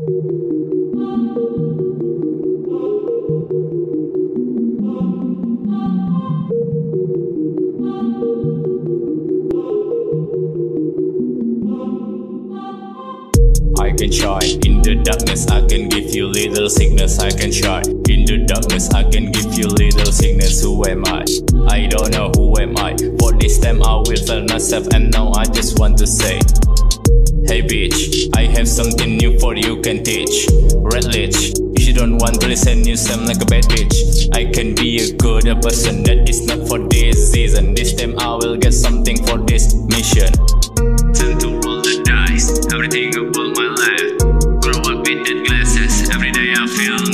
I can shine in the darkness. I can give you little sickness. I can shine in the darkness. I can give you little sickness. Who am I? I don't know who am I. For this time I will tell myself, and now I just want to say. Hey bitch, I have something new for you can teach. Red lich, if you don't want to listen, you sound like a bad bitch. I can be a good person that is not for this season. This time I will get something for this mission. Time to roll the dice, everything about my life. Grow up with the glasses, every day I feel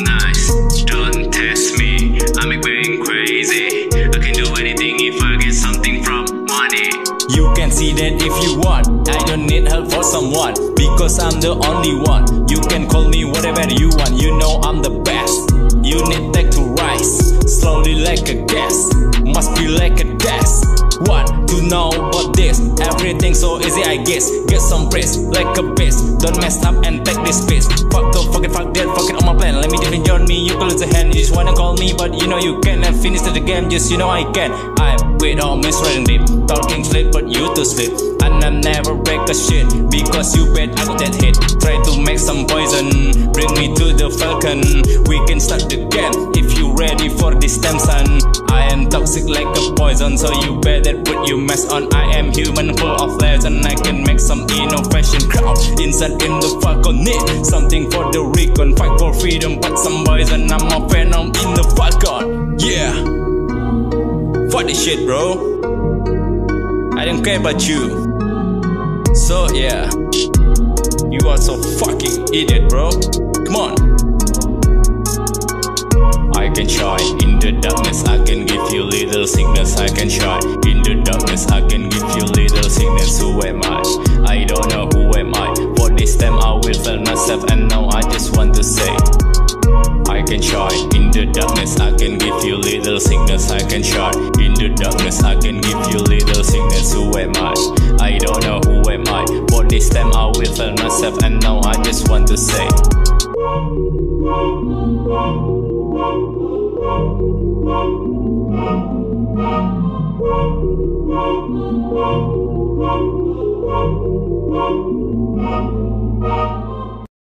That if you want. I don't need help for someone because I'm the only one. You can call me whatever you want. You know I'm the best. You need tech to rise slowly like a gas. Must be like a dash. What to know about this? Everything so easy, I guess. Get some praise like a bass. Don't mess up and take this space. Fuck the fucking fuck that, fuck it on my plan. Let me your me. You can lose a hand. You just wanna call me, but you know you can. And finish the game, just you know I can. I'm with all misreading deep. Talking sleep, but you to sleep. And I never break a shit because you bet I got that hit. Try to make some poison, bring me to the falcon. We can start the game if you ready for this time, son. Toxic like a poison, so you better put your mask on. I am human, full of legend. I can make some innovation. Crowd inside in the falcon, need something for the recon. Fight for freedom, but some boys and I'm a venom in the falcon. Yeah, fuck this shit, bro. I don't care about you. So yeah, you are so fucking idiot, bro. Come on. I can shine in the darkness. I sickness. I can shine in the darkness. I can give you little sickness. Who am I? I don't know who am I. For this time I will tell myself, and now I just want to say. I can shine in the darkness. I can give you little sickness. I can shine in the darkness. I can give you little sickness. Who am I? I don't know who am I. For this time I will tell myself, and now I just want to say.